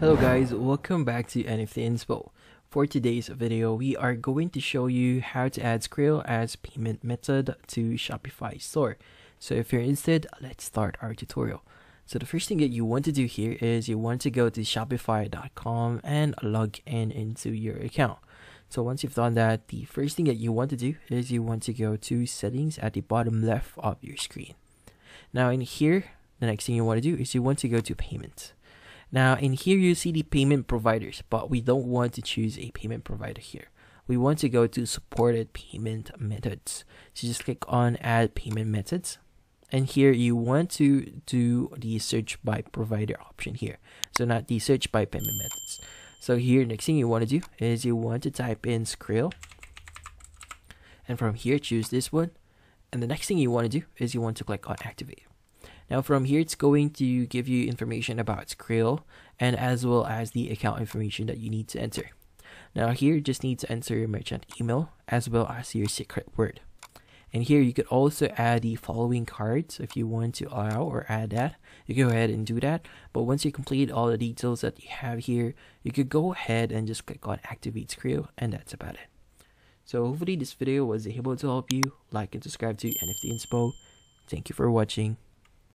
Hello guys, welcome back to NFT Inspo. For today's video, we are going to show you how to add Skrill as payment method to Shopify store. So if you're interested, let's start our tutorial. So the first thing that you want to do here is you want to go to shopify.com and log in into your account. So once you've done that, the first thing that you want to do is you want to go to settings at the bottom left of your screen. Now in here, the next thing you want to do is you want to go to payments. Now in here you see the payment providers, but we don't want to choose a payment provider here. We want to go to supported payment methods. So just click on add payment methods. And here you want to do the search by provider option here. So not the search by payment methods. So here next thing you want to do is you want to type in Skrill. And from here choose this one. And the next thing you want to do is you want to click on activate. Now from here, it's going to give you information about Skrill and as well as the account information that you need to enter. Now here, you just need to enter your merchant email as well as your secret word. And here you could also add the following cards if you want to allow or add that. You go ahead and do that. But once you complete all the details that you have here, you could go ahead and just click on activate Skrill and that's about it. So hopefully this video was able to help you. Like and subscribe to NFT Inspo. Thank you for watching.